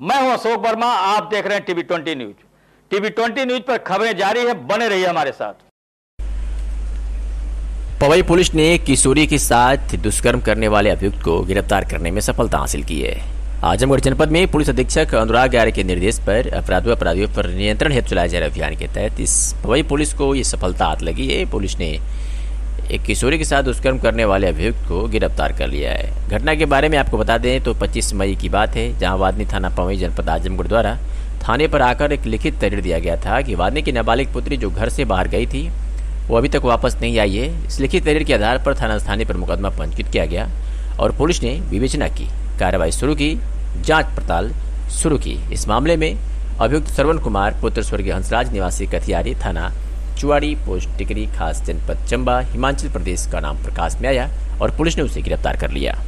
मैं हूँ अशोक वर्मा, आप देख रहे हैं TV twenty news. TV twenty news पर खबरें जारी है, बने रहिए हमारे साथ। पवई पुलिस ने किशोरी के साथ दुष्कर्म करने वाले अभियुक्त को गिरफ़्तार करने में सफलता हासिल की है। आजमगढ़ जनपद में पुलिस अधीक्षक अनुराग आर्य के निर्देश पर अपराधियों अपराधियों पर नियंत्रण हेतु चलाए जा रहे अभियान के तहत इस पवई पुलिस को ये सफलता हाथ लगी है। पुलिस ने एक किशोरी के साथ दुष्कर्म करने वाले अभियुक्त को गिरफ़्तार कर लिया है। घटना के बारे में आपको बता दें तो 25 मई की बात है, जहाँ वादनी थाना पवई जनपद आजमगढ़ द्वारा थाने पर आकर एक लिखित तहरीर दिया गया था कि वादनी की नाबालिग पुत्री जो घर से बाहर गई थी, वो अभी तक वापस नहीं आई है। इस लिखित तहरीर के आधार पर थाना स्थानीय पर मुकदमा पंजीकृत किया गया और पुलिस ने विवेचना की। कार्रवाई शुरू की, जाँच पड़ताल शुरू की। इस मामले में अभियुक्त श्रवण कुमार, पुत्र स्वर्गीय हंसराज निवासी कथियारी थाना चुआड़ी पोस्ट टिकरी खास जनपद चंबा हिमाचल प्रदेश का नाम प्रकाश में आया और पुलिस ने उसे गिरफ़्तार कर लिया।